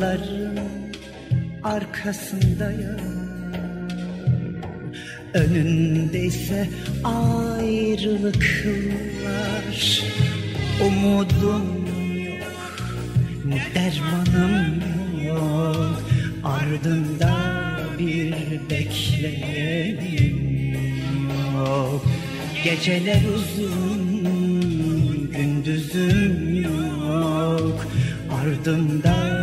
Dağların arkasındayım Önündeyse ayrılıklar. Umudum yok, dermanım yok. Ardında bir bekleyenim yok. Geceler uzun, gündüzüm yok. Ardımda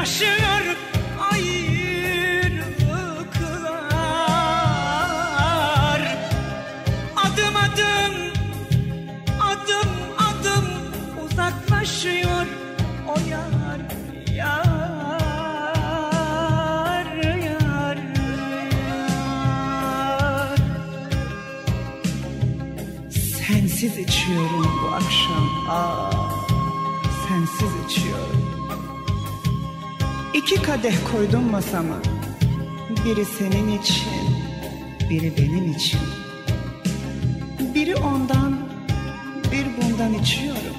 yanaşır ayrılıklar. Adım adım, adım adım uzaklaşıyor o yar yar yar yar. Sensiz içiyorum bu akşam. Ah sensiz içiyorum kadeh koydum masama. Biri senin için Biri benim için. Biri ondan Bir bundan içiyorum.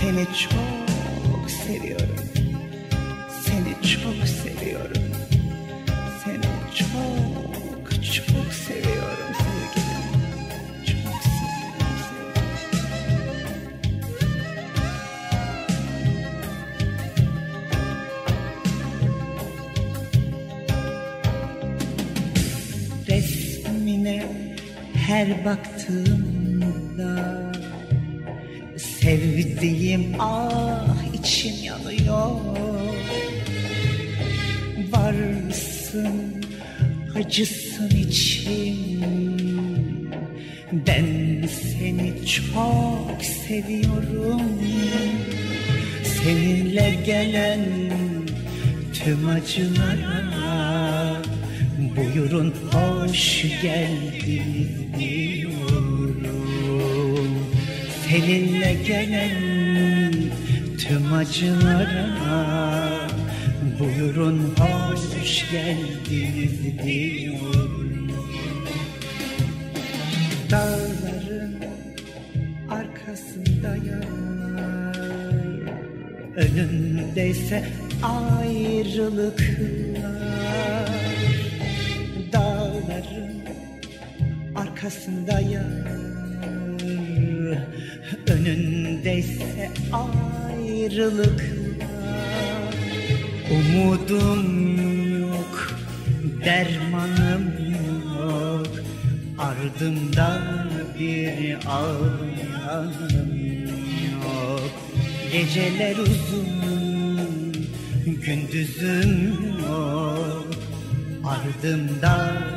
Seni çok seviyorum her baktığımda Sevdiğim ah içim yanıyor. Varsın acısın içim. Ben seni çok seviyorum. Seninle gelen tüm acılara Buyurun hoş geldiniz diyorum. Seninle gelen tüm acılara Buyurun hoş geldiniz diyorum. Dağların arkasında yar Önündeyse ayrılıklar arkasında yar Önündeyse ayrılık Umudum yok, dermanım yok. Ardımda bir ağlayanım yok. Geceler uzun, gündüzüm yok. Ardımda